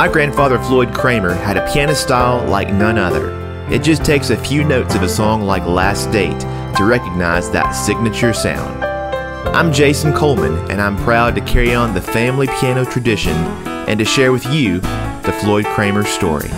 My grandfather Floyd Cramer had a piano style like none other. It just takes a few notes of a song like Last Date to recognize that signature sound. I'm Jason Coleman, and I'm proud to carry on the family piano tradition and to share with you the Floyd Cramer story.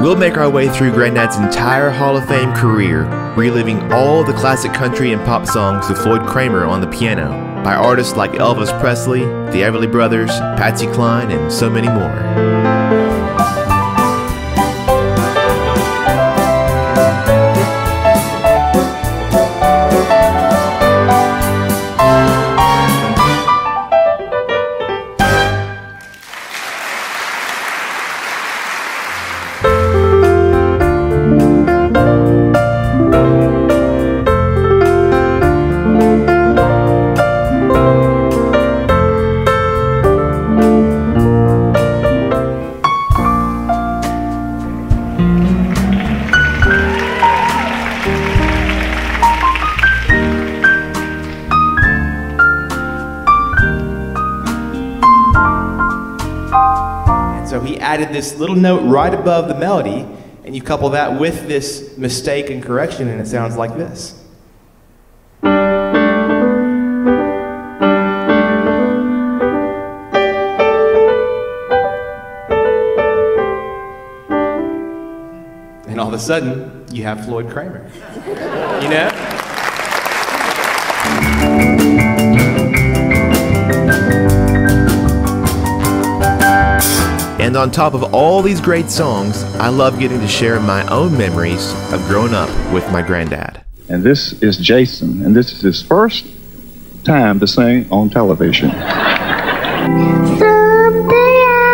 We'll make our way through Granddad's entire Hall of Fame career, reliving all the classic country and pop songs with Floyd Cramer on the piano, by artists like Elvis Presley, the Everly Brothers, Patsy Cline, and so many more. So he added this little note right above the melody, and you couple that with this mistake and correction, and it sounds like this. And all of a sudden, you have Floyd Cramer. You know? And on top of all these great songs, I love getting to share my own memories of growing up with my granddad. And this is Jason, and this is his first time to sing on television. Someday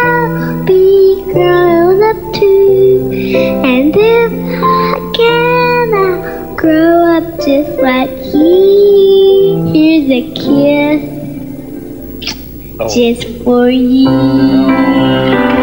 I'll be grown up too. And if I can, I'll grow up just like he. Here's a kiss oh. just for you.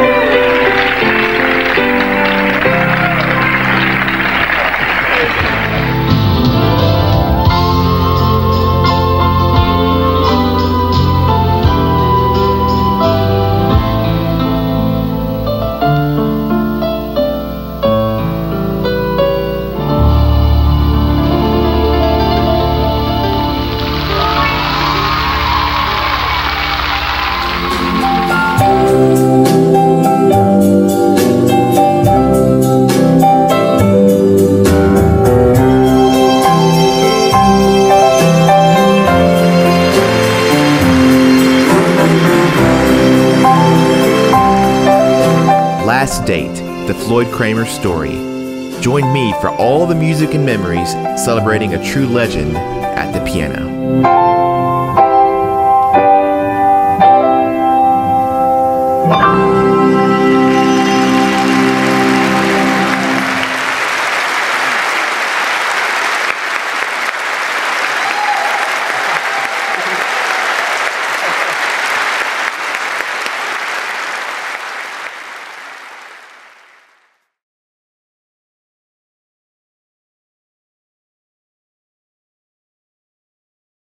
Last Date, the Floyd Cramer story. Join me for all the music and memories celebrating a true legend at the piano.